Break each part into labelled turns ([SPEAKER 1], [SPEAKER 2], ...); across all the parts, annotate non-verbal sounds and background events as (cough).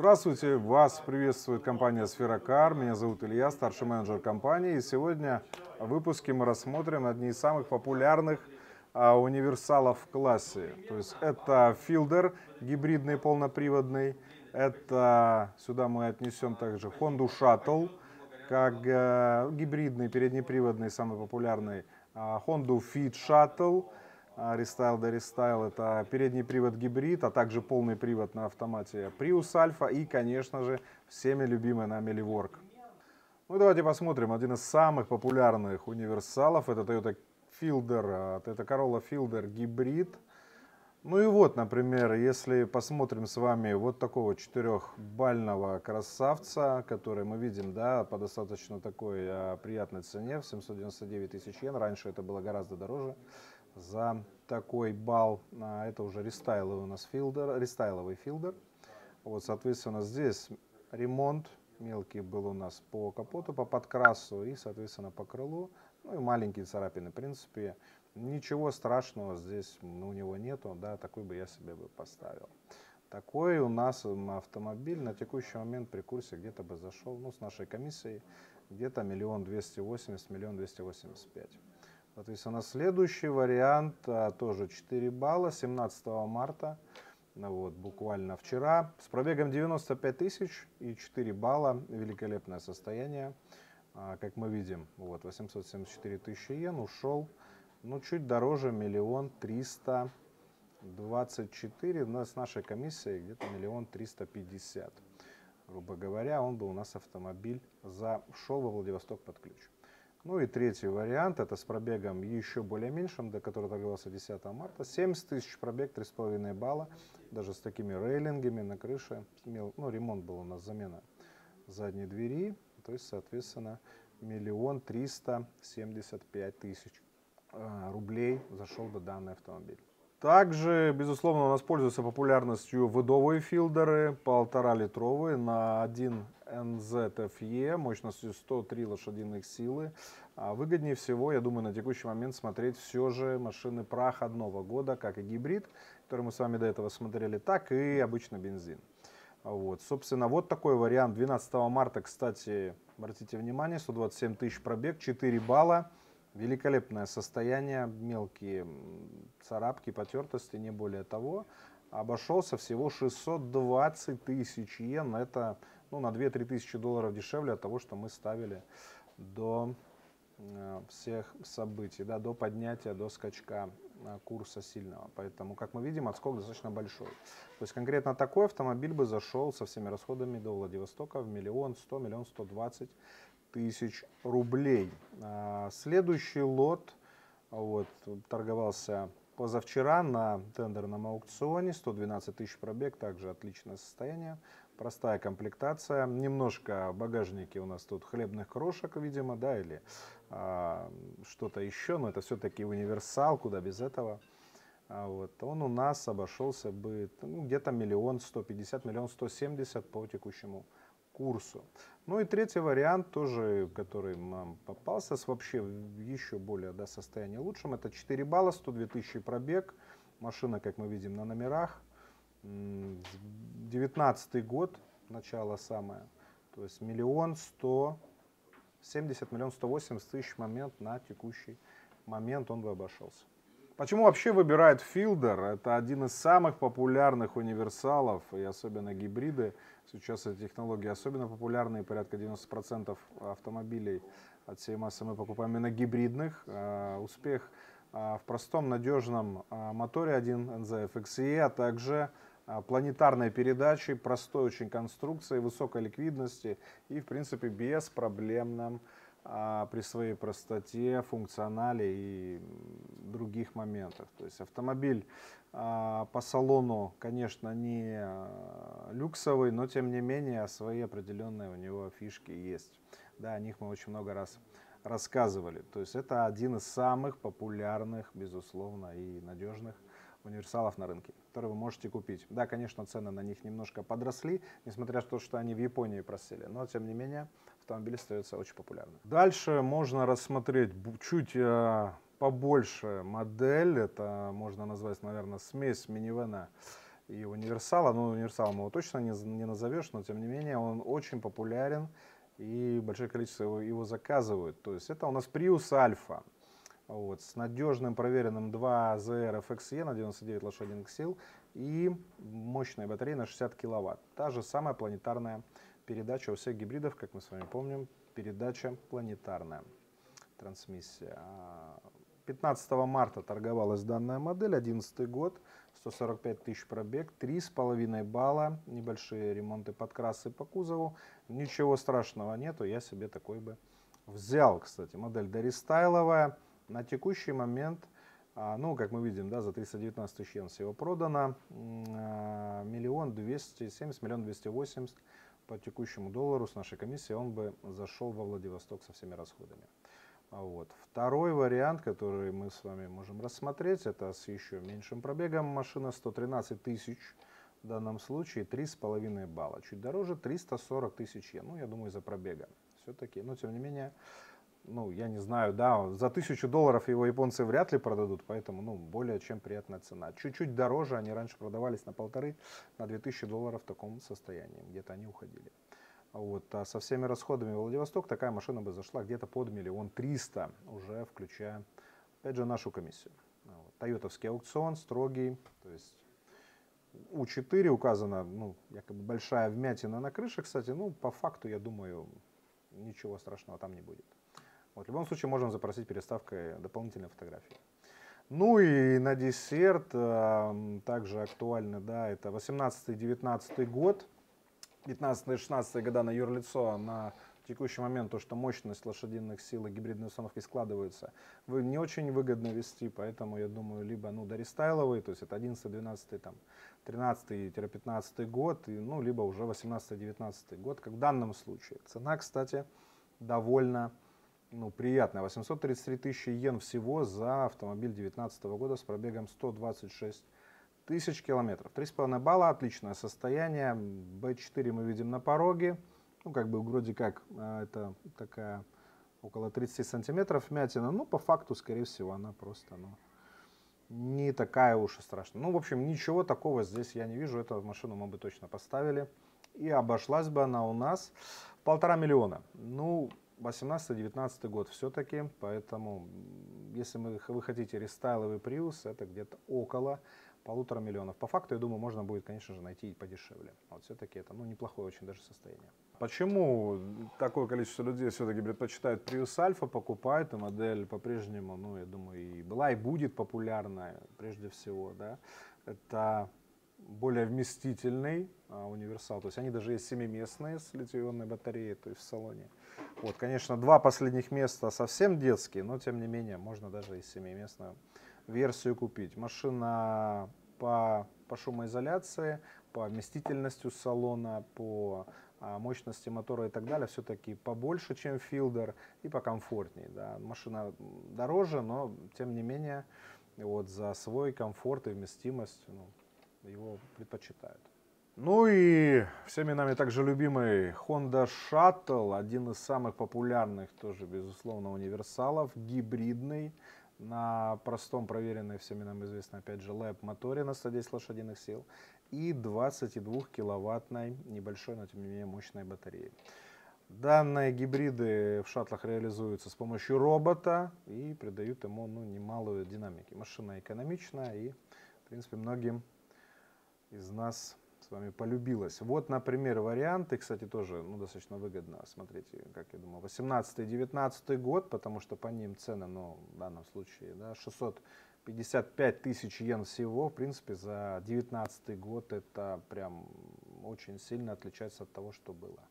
[SPEAKER 1] Здравствуйте, вас приветствует компания Сферокар. Меня зовут Илья, старший менеджер компании. И сегодня в выпуске мы рассмотрим одни из самых популярных а, универсалов в классе. То есть это филдер гибридный полноприводный. Это сюда мы отнесем также Honda Shuttle, как э, гибридный переднеприводный, самый популярный. А, Honda Fit Shuttle – Restyle да Restyle это передний привод гибрид, а также полный привод на автомате Prius Alpha и, конечно же, всеми любимый нами Livork. Ну давайте посмотрим. Один из самых популярных универсалов это Toyota Fielder, это Corolla Fielder гибрид. Ну и вот, например, если посмотрим с вами вот такого четырехбального красавца, который мы видим, да, по достаточно такой а, приятной цене, в 799 тысяч йен, раньше это было гораздо дороже за такой балл. А, это уже рестайловый у нас филдер, рестайловый филдер. Вот, соответственно, здесь ремонт мелкий был у нас по капоту, по подкрасу и, соответственно, по крылу. Ну и маленькие царапины. В принципе, ничего страшного здесь у него нету, да, такой бы я себе бы поставил. Такой у нас автомобиль на текущий момент при курсе где-то бы зашел, ну, с нашей комиссией, где-то миллион двести восемьдесят, миллион двести восемьдесят пять. Соответственно, следующий вариант а, тоже 4 балла 17 марта. Ну вот, буквально вчера. С пробегом 95 тысяч и 4 балла. Великолепное состояние. А, как мы видим, вот 874 тысячи йен ушел. Ну, чуть дороже, миллион триста двадцать четыре. Но с нашей комиссией где-то миллион триста пятьдесят. Грубо говоря, он бы у нас автомобиль зашел во Владивосток под ключ. Ну и третий вариант, это с пробегом еще более меньшим, до которого торговался 10 марта. 70 тысяч пробег, 3,5 балла, даже с такими рейлингами на крыше. Ну, ремонт был у нас, замена задней двери, то есть, соответственно, миллион триста семьдесят пять тысяч а, рублей зашел бы данный автомобиль. Также, безусловно, у нас пользуются популярностью выдовые филдеры, полтора литровые на 1 NZFE мощностью 103 лошадиных силы. А выгоднее всего, я думаю, на текущий момент смотреть все же машины проходного года, как и гибрид, который мы с вами до этого смотрели, так и обычный бензин. Вот, собственно, вот такой вариант. 12 марта, кстати, обратите внимание, 127 тысяч пробег, 4 балла. Великолепное состояние, мелкие царапки, потертости, не более того. Обошелся всего 620 тысяч йен. Это ну, на 2-3 тысячи долларов дешевле от того, что мы ставили до э, всех событий, да, до поднятия, до скачка э, курса сильного. Поэтому, как мы видим, отскок достаточно большой. То есть конкретно такой автомобиль бы зашел со всеми расходами до Владивостока в миллион сто, миллион сто двадцать тысяч рублей. А, следующий лот вот, торговался позавчера на тендерном аукционе. 112 тысяч пробег, также отличное состояние. Простая комплектация. Немножко багажники у нас тут хлебных крошек, видимо, да, или а, что-то еще, но это все-таки универсал, куда без этого. А вот, он у нас обошелся бы ну, где-то миллион сто пятьдесят, миллион сто семьдесят по текущему курсу. Ну и третий вариант, тоже, который нам попался, с вообще еще более да, состояние лучшим, это 4 балла, 102 тысячи пробег. Машина, как мы видим, на номерах. 19 год, начало самое. То есть миллион сто семьдесят, миллион сто восемьдесят тысяч момент на текущий момент он бы обошелся. Почему вообще выбирают Филдер? Это один из самых популярных универсалов, и особенно гибриды. Сейчас эти технологии особенно популярны, порядка 90% автомобилей от всей массы мы покупаем именно гибридных. А, успех а, в простом, надежном а, моторе 1 NZF а также планетарной передачей, простой очень конструкции, высокой ликвидности и, в принципе, беспроблемном а, при своей простоте, функционале и других моментах. То есть автомобиль а, по салону, конечно, не а, люксовый, но тем не менее свои определенные у него фишки есть. Да, о них мы очень много раз рассказывали. То есть это один из самых популярных, безусловно, и надежных универсалов на рынке, которые вы можете купить. Да, конечно, цены на них немножко подросли, несмотря на то, что они в Японии просели, но тем не менее автомобиль остается очень популярным. Дальше можно рассмотреть чуть э, побольше модель, это можно назвать, наверное, смесь минивэна и универсала. Ну, универсалом его точно не, не назовешь, но тем не менее он очень популярен и большое количество его, его заказывают. То есть это у нас Prius Alpha. Вот, с надежным проверенным 2 ZR FXE на 99 лошадиных сил и мощная батарея на 60 киловатт. Та же самая планетарная передача у всех гибридов, как мы с вами помним, передача планетарная. Трансмиссия. 15 марта торговалась данная модель, 11 год, 145 тысяч пробег, 3,5 балла, небольшие ремонты подкрасы по кузову, ничего страшного нету, я себе такой бы взял, кстати, модель дорестайловая, на текущий момент, а, ну, как мы видим, да, за 319 тысяч йен всего продано, а, миллион двести семьдесят, миллион двести восемьдесят по текущему доллару с нашей комиссией он бы зашел во Владивосток со всеми расходами. А вот. Второй вариант, который мы с вами можем рассмотреть, это с еще меньшим пробегом машина 113 тысяч, в данном случае 3,5 балла. Чуть дороже 340 тысяч. Ну, я думаю, из-за пробега. Все-таки, но тем не менее, ну, я не знаю, да, за тысячу долларов его японцы вряд ли продадут, поэтому, ну, более чем приятная цена. Чуть-чуть дороже, они раньше продавались на полторы, на две тысячи долларов в таком состоянии, где-то они уходили. Вот, а со всеми расходами Владивосток такая машина бы зашла где-то под миллион триста, уже включая, опять же, нашу комиссию. Вот. Тойотовский аукцион, строгий, то есть У4 указана, ну, якобы большая вмятина на крыше, кстати, ну, по факту, я думаю, ничего страшного там не будет. Вот, в любом случае, можем запросить переставкой дополнительной фотографии. Ну и на десерт, э, также актуально, да, это 18-19 год, 15-16 года на юрлицо, на текущий момент то, что мощность лошадиных сил и гибридные установки складываются, не очень выгодно вести, поэтому я думаю, либо ну, дорестайловый, то есть это 11, 12, там, 13-15 год, и, ну, либо уже 18-19 год, как в данном случае. Цена, кстати, довольно ну, приятная. 833 тысячи йен всего за автомобиль 2019 года с пробегом 126 тысяч километров. 3,5 балла, отличное состояние. B4 мы видим на пороге. Ну, как бы вроде как а, это такая около 30 сантиметров вмятина. Ну, по факту, скорее всего, она просто ну, не такая уж и страшная. Ну, в общем, ничего такого здесь я не вижу. Эту машину мы бы точно поставили. И обошлась бы она у нас полтора миллиона. Ну, 18-19 год все-таки, поэтому если мы, вы хотите рестайловый Prius, это где-то около полутора миллионов. По факту, я думаю, можно будет, конечно же, найти и подешевле. Вот все-таки это ну, неплохое очень даже состояние. Почему такое количество людей все-таки предпочитают Prius Alpha, покупают, и модель по-прежнему, ну, я думаю, и была, и будет популярная, прежде всего, да, это более вместительный а, универсал. То есть они даже есть семиместные с литий-ионной батареей, то есть в салоне. Вот, конечно, два последних места совсем детские, но тем не менее можно даже и семиместную версию купить. Машина по, по шумоизоляции, по вместительности салона, по а, мощности мотора и так далее, все-таки побольше, чем Филдер и покомфортнее. Да. Машина дороже, но тем не менее вот, за свой комфорт и вместимость ну, его предпочитают. Ну и всеми нами также любимый Honda Shuttle, один из самых популярных тоже, безусловно, универсалов, гибридный, на простом, проверенной всеми нам известно, опять же, LEP моторе на 110 лошадиных сил и 22 киловаттной небольшой, но тем не менее мощной батареи. Данные гибриды в шаттлах реализуются с помощью робота и придают ему ну, немалую динамику. Машина экономичная и, в принципе, многим из нас с вами полюбилась. Вот, например, варианты, кстати, тоже ну, достаточно выгодно. Смотрите, как я думаю, 18-19 год, потому что по ним цены, ну, в данном случае, да, 655 тысяч йен всего, в принципе, за 19 год это прям очень сильно отличается от того, что было.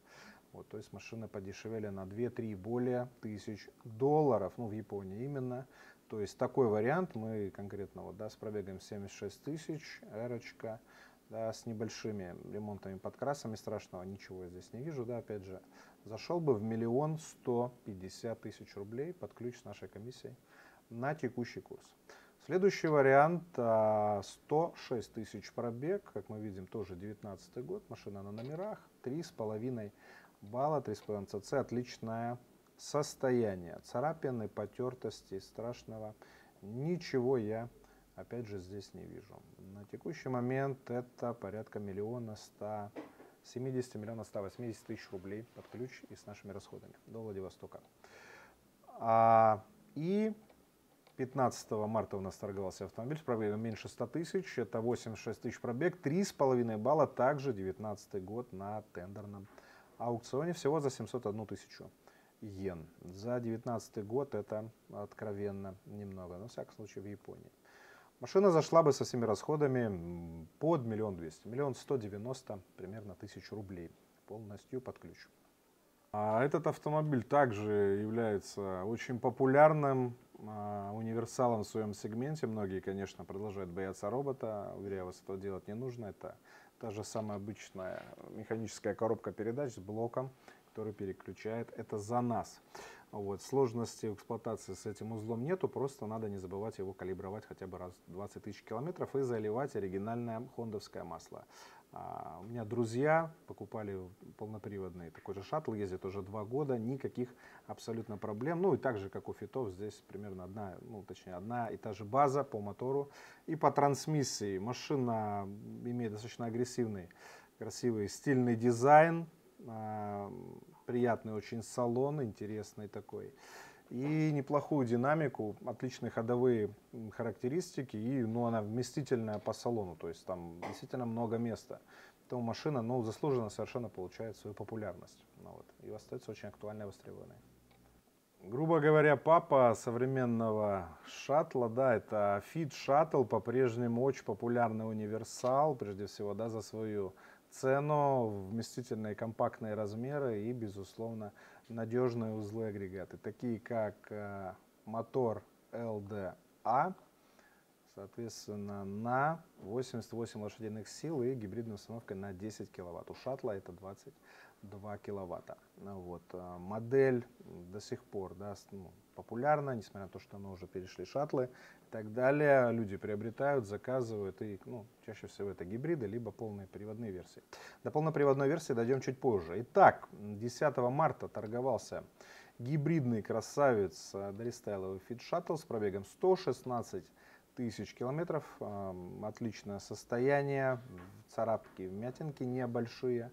[SPEAKER 1] Вот, то есть машины подешевели на 2-3 более тысяч долларов, ну в Японии именно. То есть такой вариант мы конкретно вот, да, с пробегом 76 тысяч, эрочка, да, с небольшими ремонтами, подкрасами страшного ничего я здесь не вижу, да, опять же, зашел бы в миллион сто пятьдесят тысяч рублей под ключ с нашей комиссией на текущий курс. Следующий вариант 106 тысяч пробег, как мы видим, тоже 19 год, машина на номерах, 3,5 балла, 3,5 ЦЦ, отличное состояние, царапины, потертости, страшного, ничего я опять же, здесь не вижу. На текущий момент это порядка миллиона ста 70 миллионов 180 тысяч рублей под ключ и с нашими расходами до Владивостока. А, и 15 марта у нас торговался автомобиль с пробегом меньше 100 тысяч, это 86 тысяч пробег, 3,5 балла, также 19 год на тендерном аукционе, всего за 701 тысячу йен. За 19 год это откровенно немного, но, в всяком случае, в Японии. Машина зашла бы со всеми расходами под миллион двести, миллион сто девяносто примерно тысяч рублей полностью под ключ. А этот автомобиль также является очень популярным а, универсалом в своем сегменте. Многие, конечно, продолжают бояться робота. Уверяю вас, этого делать не нужно. Это та же самая обычная механическая коробка передач с блоком, который переключает это за нас. Вот. Сложности в эксплуатации с этим узлом нету, просто надо не забывать его калибровать хотя бы раз в 20 тысяч километров и заливать оригинальное хондовское масло. А, у меня друзья покупали полноприводный такой же шаттл, ездит уже два года, никаких абсолютно проблем. Ну и так же, как у фитов, здесь примерно одна, ну точнее одна и та же база по мотору и по трансмиссии. Машина имеет достаточно агрессивный, красивый, стильный дизайн, приятный очень салон, интересный такой. И неплохую динамику, отличные ходовые характеристики, и ну, она вместительная по салону, то есть там действительно много места. Поэтому машина ну, заслуженно совершенно получает свою популярность. Ну, вот, и остается очень актуальной и востребованной. Грубо говоря, папа современного шаттла, да, это Fit Shuttle, по-прежнему очень популярный универсал, прежде всего, да, за свою цену, вместительные компактные размеры и, безусловно, надежные узлы агрегаты, такие как э, мотор LDA, соответственно, на 88 лошадиных сил и гибридной установкой на 10 киловатт. У шаттла это 22 киловатта. Вот. Э, модель до сих пор да, ну, популярна, несмотря на то, что мы уже перешли шаттлы и так далее. Люди приобретают, заказывают, и ну, чаще всего это гибриды, либо полные приводные версии. До полноприводной версии дойдем чуть позже. Итак, 10 марта торговался гибридный красавец дорестайловый Fit Shuttle с пробегом 116 тысяч километров. Отличное состояние, царапки, вмятинки небольшие.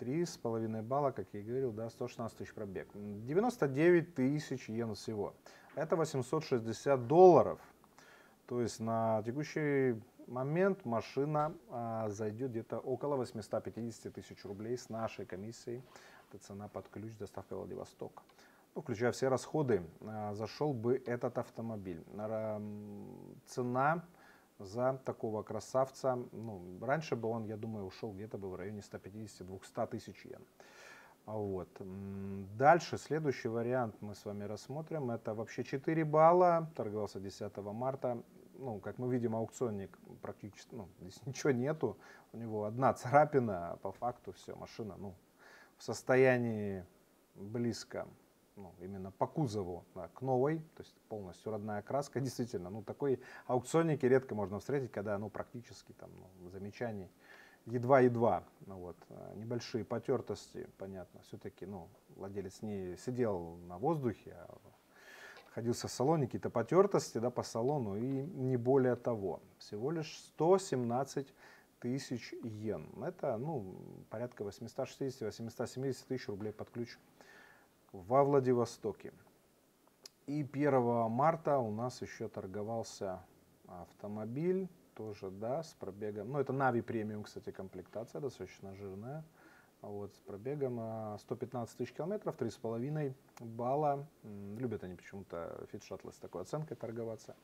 [SPEAKER 1] Три с половиной балла, как я и говорил, да, 116 тысяч пробег. 99 тысяч йен всего. Это 860 долларов. То есть на текущий момент машина а, зайдет где-то около 850 тысяч рублей с нашей комиссией. Это цена под ключ доставка Владивосток. Ну, включая все расходы, а, зашел бы этот автомобиль. Цена за такого красавца. Ну, раньше бы он, я думаю, ушел где-то бы в районе 150-200 тысяч йен. А вот. Дальше, следующий вариант мы с вами рассмотрим. Это вообще 4 балла, торговался 10 марта. Ну, как мы видим, аукционник практически, ну, здесь (laughs) ничего нету. У него одна царапина, а по факту все, машина, ну, в состоянии близко ну, именно по кузову да, к новой, то есть полностью родная краска, (laughs) действительно, ну, такой аукционники редко можно встретить, когда, ну, практически там, ну, замечаний едва-едва, ну, вот, а, небольшие потертости, понятно, все-таки, ну, владелец не сидел на воздухе, а находился в салоне, какие-то потертости, да, по салону, и не более того, всего лишь 117 тысяч йен, это, ну, порядка 860-870 тысяч рублей под ключ во Владивостоке. И 1 марта у нас еще торговался автомобиль, тоже, да, с пробегом, ну, это Navi премиум, кстати, комплектация, достаточно жирная, вот, с пробегом 115 тысяч километров, 3,5 балла, любят они почему-то фит шаттлы с такой оценкой торговаться,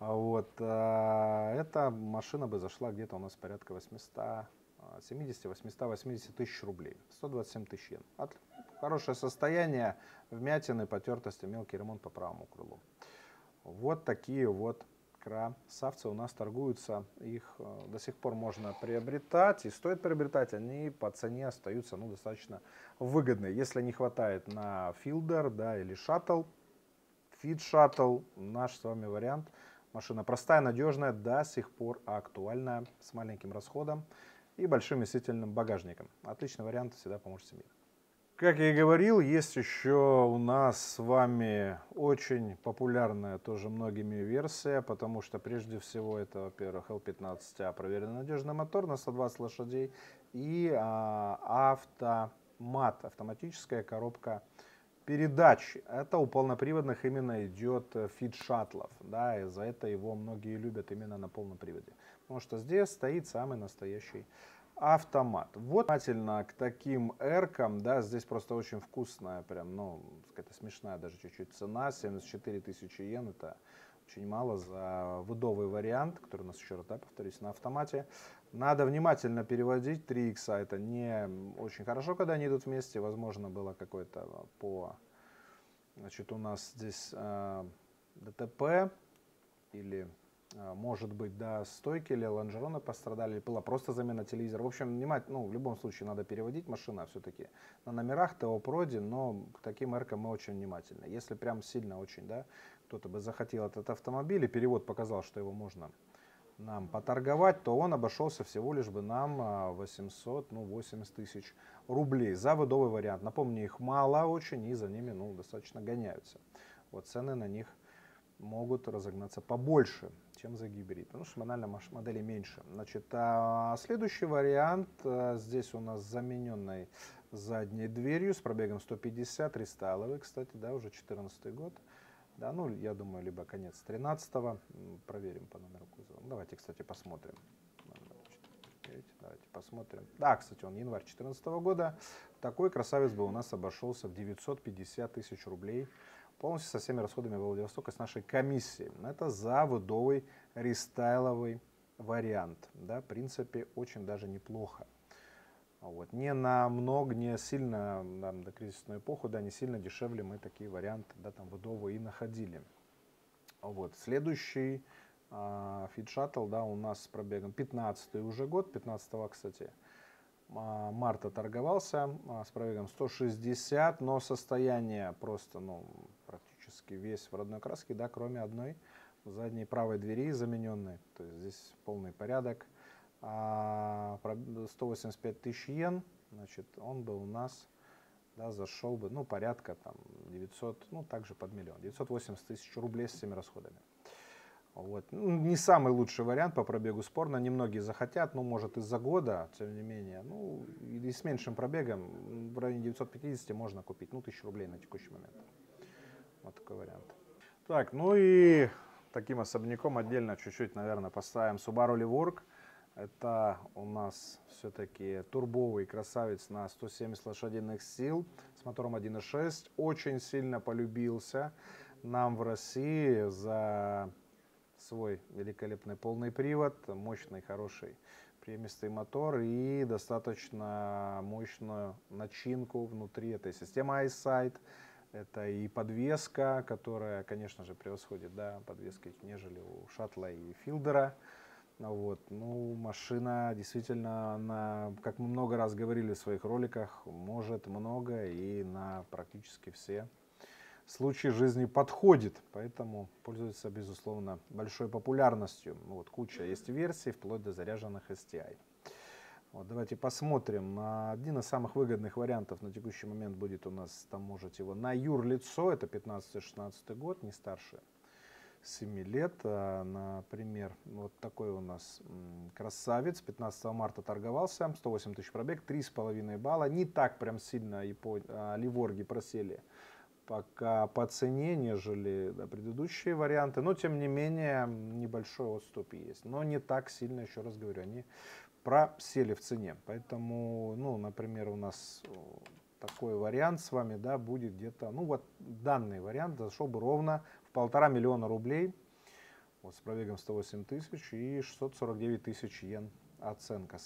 [SPEAKER 1] вот, а, эта машина бы зашла где-то у нас порядка 800 70-880 тысяч рублей, 127 тысяч йен. От, хорошее состояние, вмятины, потертости, мелкий ремонт по правому крылу. Вот такие вот красавцы у нас торгуются, их э, до сих пор можно приобретать, и стоит приобретать, они по цене остаются ну, достаточно выгодные. Если не хватает на Fielder да, или Shuttle, Fit Shuttle, наш с вами вариант. Машина простая, надежная, до сих пор актуальная, с маленьким расходом и большим вместительным багажником. Отличный вариант, всегда поможет себе. Как я и говорил, есть еще у нас с вами очень популярная тоже многими версия, потому что прежде всего это, во-первых, L15A проверенный надежный мотор на 120 лошадей и а, автомат, автоматическая коробка передач. Это у полноприводных именно идет фид шаттлов, да, и за это его многие любят именно на полном приводе. Потому что здесь стоит самый настоящий автомат. Вот внимательно к таким эркам, да, здесь просто очень вкусная, прям, ну, какая-то смешная даже чуть-чуть цена, 74 тысячи йен, это очень мало за выдовый вариант, который у нас еще раз, да, повторюсь, на автомате. Надо внимательно переводить, 3 икса это не очень хорошо, когда они идут вместе, возможно, было какое-то по, значит, у нас здесь э, ДТП или может быть, да, стойки или лонжероны пострадали, была просто замена телевизора. В общем, внимать, ну, в любом случае надо переводить машина все-таки на номерах ТО Проди, но к таким эркам мы очень внимательны. Если прям сильно очень, да, кто-то бы захотел этот автомобиль, и перевод показал, что его можно нам поторговать, то он обошелся всего лишь бы нам 800, а, ну, 80 тысяч рублей за выдовый вариант. Напомню, их мало очень, и за ними, ну, достаточно гоняются. Вот цены на них могут разогнаться побольше, чем за гибрид, потому что банально модели меньше. Значит, а следующий вариант, а, здесь у нас замененной задней дверью с пробегом 150, рестайловый, кстати, да, уже 14 год. Да, ну, я думаю, либо конец 13 -го. проверим по номеру кузова. Давайте, кстати, посмотрим. Давайте посмотрим. Да, кстати, он январь 2014 года. Такой красавец бы у нас обошелся в 950 тысяч рублей полностью со всеми расходами Владивостока с нашей комиссией. Это заводовый рестайловый вариант. Да, в принципе, очень даже неплохо. Вот. Не намного, не сильно, да, до кризисную эпоху, да, не сильно дешевле мы такие варианты, да, там, выдовые и находили. Вот. Следующий э, Fit Shuttle, да, у нас с пробегом 15 уже год, 15 кстати, а, марта торговался а, с пробегом 160, но состояние просто, ну, практически весь в родной краске, да, кроме одной задней правой двери замененной. То есть здесь полный порядок. 185 а, тысяч йен, значит, он бы у нас да, зашел бы, ну, порядка там 900, ну, также под миллион, 980 тысяч рублей с всеми расходами. Вот. Ну, не самый лучший вариант по пробегу спорно. Немногие захотят, ну, может, из-за года, тем не менее. Ну, и с меньшим пробегом, в районе 950 можно купить, ну, 1000 рублей на текущий момент. Вот такой вариант. Так, ну и таким особняком отдельно чуть-чуть, наверное, поставим Subaru Levorg. Это у нас все-таки турбовый красавец на 170 лошадиных сил с мотором 1.6. Очень сильно полюбился нам в России за свой великолепный полный привод, мощный, хороший премистый мотор и достаточно мощную начинку внутри этой системы iSight. Это и подвеска, которая, конечно же, превосходит да, подвеской, нежели у шаттла и филдера. Вот. Ну, машина действительно, на, как мы много раз говорили в своих роликах, может много и на практически все случай жизни подходит, поэтому пользуется, безусловно, большой популярностью. Ну вот куча есть версий, вплоть до заряженных STI. Вот, давайте посмотрим. Один из самых выгодных вариантов на текущий момент будет у нас, там можете его на юрлицо, это 15-16 год, не старше 7 лет. А, например, вот такой у нас красавец, 15 марта торговался, 108 тысяч пробег, 3,5 балла. Не так прям сильно и по а, Ливорги просели пока по цене, нежели да, предыдущие варианты. Но, тем не менее, небольшой отступ есть. Но не так сильно, еще раз говорю, они просели в цене. Поэтому, ну, например, у нас такой вариант с вами, да, будет где-то, ну, вот данный вариант зашел бы ровно в полтора миллиона рублей. Вот с пробегом 108 тысяч и 649 тысяч йен оценка.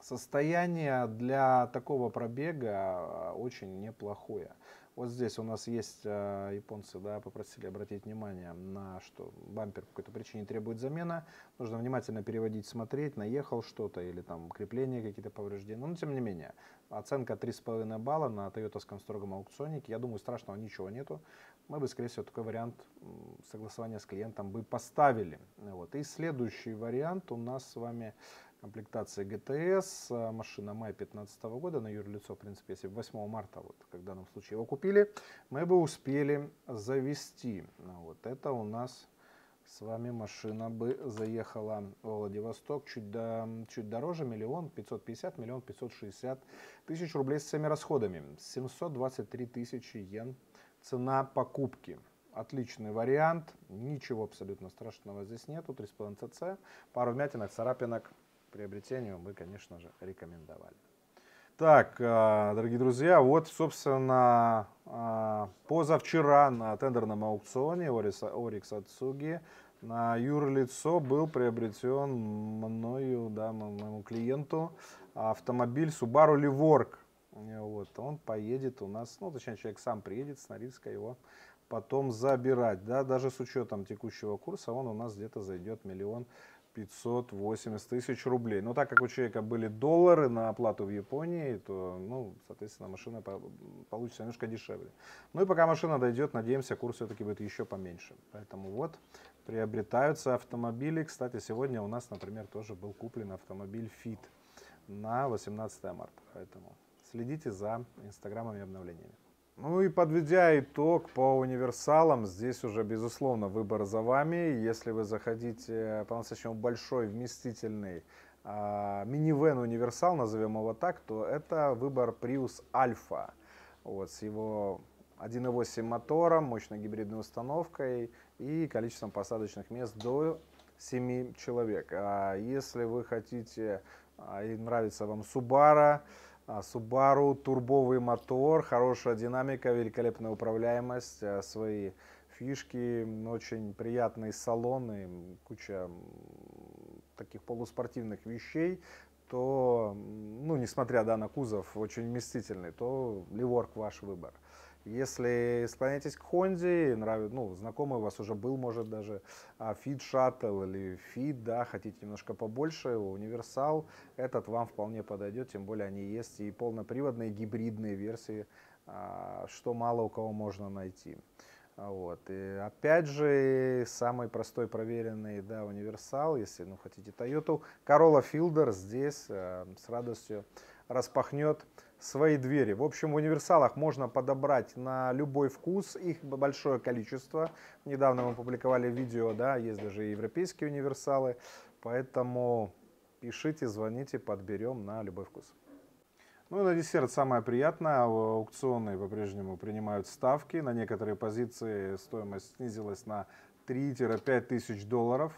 [SPEAKER 1] Состояние для такого пробега а, очень неплохое. Вот здесь у нас есть э, японцы, да, попросили обратить внимание на что бампер по какой-то причине требует замена. Нужно внимательно переводить, смотреть, наехал что-то или там крепления какие-то повреждения. Но тем не менее, оценка 3,5 балла на тойотовском строгом аукционике. Я думаю, страшного ничего нету. Мы бы, скорее всего, такой вариант согласования с клиентом бы поставили. Вот. И следующий вариант у нас с вами комплектации GTS, а, машина мая 2015 года, на юрлицо, в принципе, если 8 марта, вот, как в данном случае его купили, мы бы успели завести. Ну, вот это у нас с вами машина бы заехала в Владивосток чуть, до, чуть дороже, миллион пятьсот пятьдесят, миллион пятьсот шестьдесят тысяч рублей с всеми расходами. 723 тысячи йен цена покупки. Отличный вариант, ничего абсолютно страшного здесь нету, 3,5 ЦЦ, пару вмятинок, царапинок, приобретению мы, конечно же, рекомендовали. Так, а, дорогие друзья, вот, собственно, а, позавчера на тендерном аукционе Орикс Ацуги на юрлицо был приобретен мною, да, моему клиенту автомобиль Subaru Livork. Вот, он поедет у нас, ну, точнее, человек сам приедет с Норильска его потом забирать, да, даже с учетом текущего курса он у нас где-то зайдет миллион 580 тысяч рублей. Но так как у человека были доллары на оплату в Японии, то, ну, соответственно, машина получится немножко дешевле. Ну и пока машина дойдет, надеемся, курс все-таки будет еще поменьше. Поэтому вот приобретаются автомобили. Кстати, сегодня у нас, например, тоже был куплен автомобиль Fit на 18 марта. Поэтому следите за инстаграмами и обновлениями. Ну и подведя итог по универсалам, здесь уже безусловно выбор за вами. Если вы захотите по-настоящему большой, вместительный а, минивэн универсал, назовем его так, то это выбор Prius Alpha. Вот, с его 1.8 мотором, мощной гибридной установкой и количеством посадочных мест до 7 человек. А если вы хотите а, и нравится вам Subaru, Subaru, турбовый мотор, хорошая динамика, великолепная управляемость, а, свои фишки, очень приятные салоны, куча таких полуспортивных вещей, то, ну, несмотря да, на кузов очень вместительный, то Ливорк ваш выбор. Если склоняетесь к Honda, нравится, ну, знакомый у вас уже был, может, даже Fit Shuttle или Fit, да, хотите немножко побольше, универсал, этот вам вполне подойдет, тем более они есть и полноприводные, гибридные версии, а, что мало у кого можно найти. Вот. И опять же, самый простой проверенный да, универсал, если ну, хотите Toyota, Corolla Fielder здесь э, с радостью распахнет свои двери. В общем, в универсалах можно подобрать на любой вкус, их большое количество. Недавно мы публиковали видео, да, есть даже европейские универсалы, поэтому пишите, звоните, подберем на любой вкус. Ну и на десерт самое приятное, аукционы по-прежнему принимают ставки, на некоторые позиции стоимость снизилась на 3-5 тысяч долларов.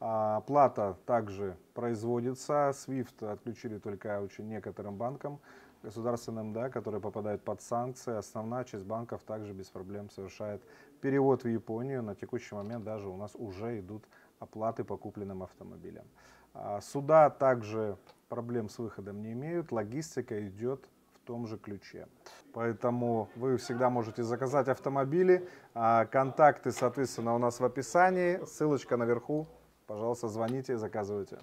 [SPEAKER 1] А, плата также производится, SWIFT отключили только очень некоторым банкам государственным, да, которые попадают под санкции. Основная часть банков также без проблем совершает перевод в Японию. На текущий момент даже у нас уже идут оплаты по купленным автомобилям. А, суда также проблем с выходом не имеют, логистика идет в том же ключе. Поэтому вы всегда можете заказать автомобили. А, контакты, соответственно, у нас в описании. Ссылочка наверху. Пожалуйста, звоните, заказывайте.